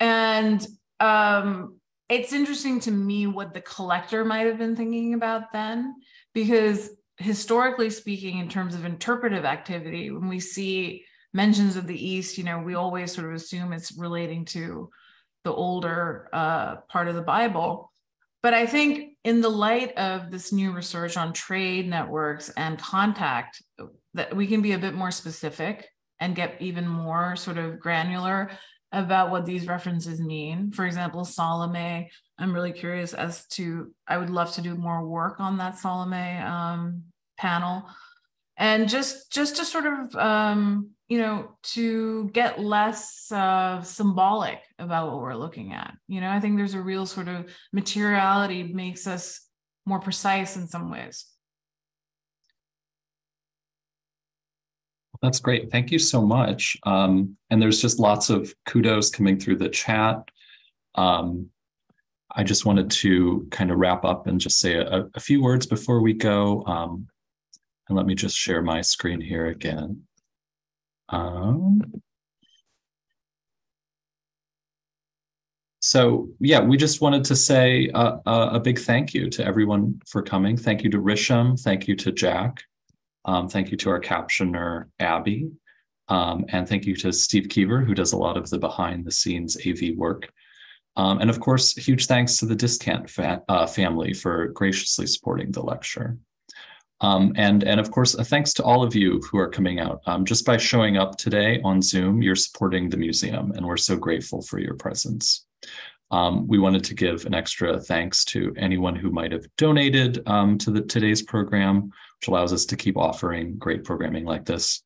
And um, it's interesting to me what the collector might have been thinking about then, because historically speaking, in terms of interpretive activity, when we see mentions of the East, you know, we always sort of assume it's relating to the older uh, part of the Bible. But I think in the light of this new research on trade networks and contact, that we can be a bit more specific and get even more sort of granular about what these references mean. For example, Salome, I'm really curious as to, I would love to do more work on that Salome um, panel. And just, just to sort of, um, you know, to get less uh, symbolic about what we're looking at. You know, I think there's a real sort of materiality makes us more precise in some ways. That's great. Thank you so much. Um, and there's just lots of kudos coming through the chat. Um, I just wanted to kind of wrap up and just say a, a few words before we go. Um, and let me just share my screen here again. Um, so yeah, we just wanted to say a, a, big thank you to everyone for coming. Thank you to Risham. Thank you to Jack. Um, thank you to our captioner, Abby. Um, and thank you to Steve Keever, who does a lot of the behind the scenes AV work. Um, and of course, huge thanks to the Diskant fa uh, family for graciously supporting the lecture. Um, and, and of course, a thanks to all of you who are coming out. Um, just by showing up today on Zoom, you're supporting the museum, and we're so grateful for your presence. Um, we wanted to give an extra thanks to anyone who might have donated um, to the today's program, which allows us to keep offering great programming like this.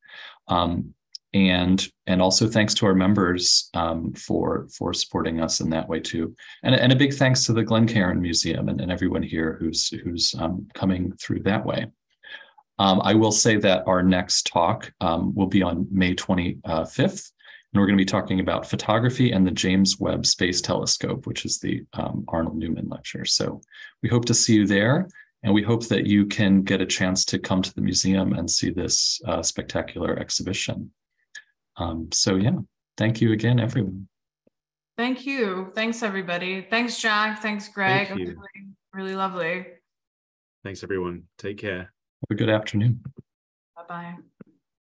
Um, and and also thanks to our members um, for for supporting us in that way too. And, and a big thanks to the Glencairn Museum and, and everyone here who's who's um, coming through that way. Um, I will say that our next talk will be on May 25th and we're going to be talking about photography and the James Webb Space Telescope, which is the um, Arnold Newman lecture. So we hope to see you there. And we hope that you can get a chance to come to the museum and see this uh, spectacular exhibition. Um, so, yeah, thank you again, everyone. Thank you. Thanks, everybody. Thanks, Jack. Thanks, Greg. Thank really, really lovely. Thanks, everyone. Take care. Have a good afternoon. Bye bye.